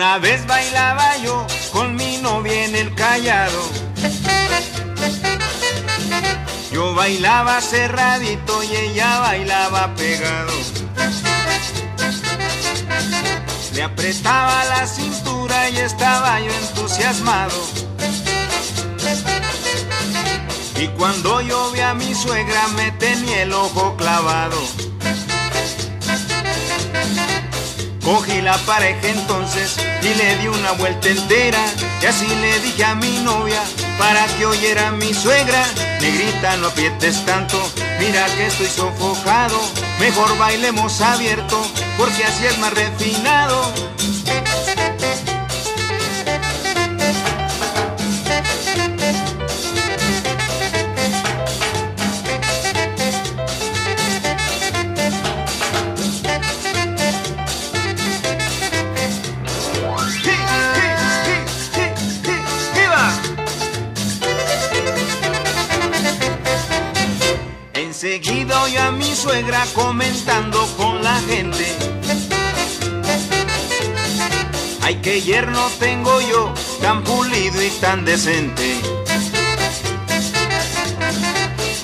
Una vez bailaba yo con mi novia en el callado. Yo bailaba cerradito y ella bailaba pegado. Le apretaba la cintura y estaba yo entusiasmado. Y cuando yo vi a mi suegra me tenía el ojo clavado. Cogí la pareja entonces y le di una vuelta entera. Y así le dije a mi novia para que oyera mi suegra. Negrita, no aprietes tanto, mira que estoy sofocado. Mejor bailemos abierto, porque así es más refinado. Enseguida yo a mi suegra comentando con la gente. Ay, que yerno tengo yo, tan pulido y tan decente.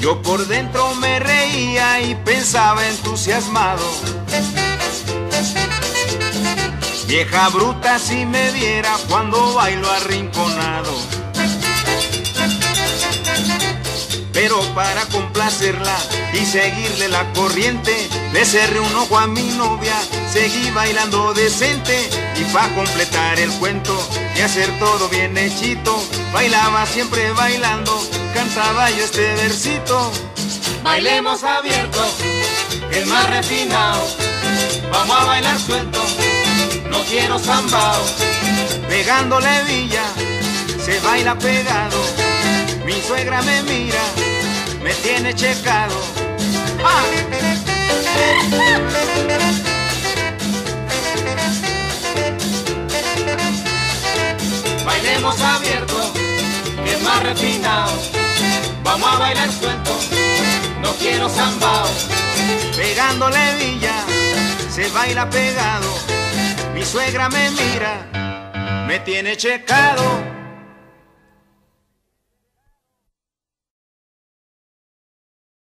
Yo por dentro me reía y pensaba entusiasmado. Vieja bruta si me viera cuando bailo arrinconado. Para complacerla y seguirle la corriente, le cerré un ojo a mi novia, seguí bailando decente y para completar el cuento y hacer todo bien hechito, bailaba siempre bailando, cantaba yo este versito. Bailemos abierto, el más refinado, vamos a bailar suelto, no quiero zambao. Pegándole villa, se baila pegado, mi suegra me mira, me tiene checado. ¡Ah! Bailemos abierto, el más refinado, vamos a bailar suelto, no quiero zambao. Pegándole villa, se baila pegado, mi suegra me mira, me tiene checado.